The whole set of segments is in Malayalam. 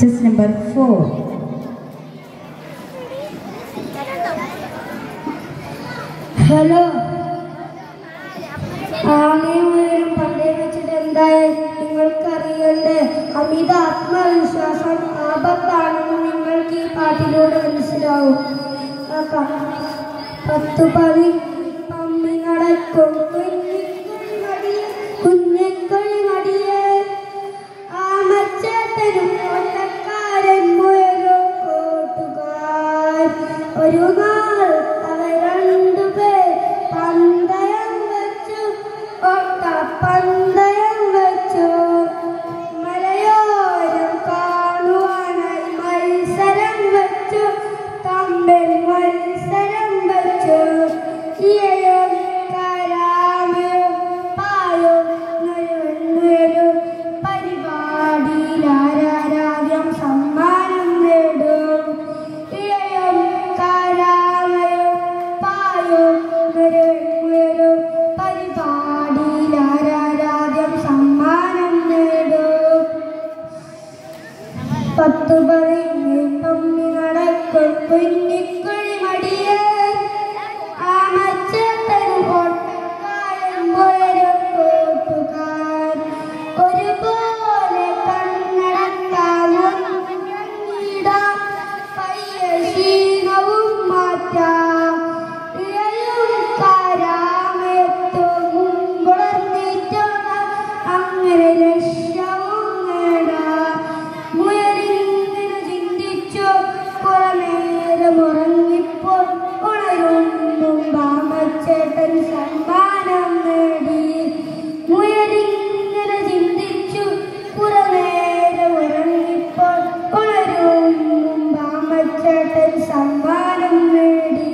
Chess number 4. ഹലോ ആമയും പണ്ടേ വെച്ചിട്ട് എന്തായി? നിങ്ങൾക്കറിയണ്ടേ? അമിത ആത്മവിശ്വാസം ആപത്താണെന്ന് നിങ്ങൾക്ക് ഈ പാട്ടിലൂടെ മനസ്സിലാവും. പത്തു പതി പമ്മി ഒരു നാൾ അവർ രണ്ടുപേർ പന്തയം വെച്ചു. ഒട്ട പത്തു പമ്മി നടക്കും കുഞ്ഞിക്കുഴി നിന്നും ബാമച്ചേട്ടൻ സമ്മാനം നേടി.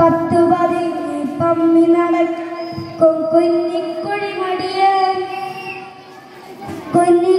പത്തു പതിങ്ങി പമ്മി നടക്കും. കുഞ്ഞിക്കുഴിമടിയൻ കുഞ്ഞി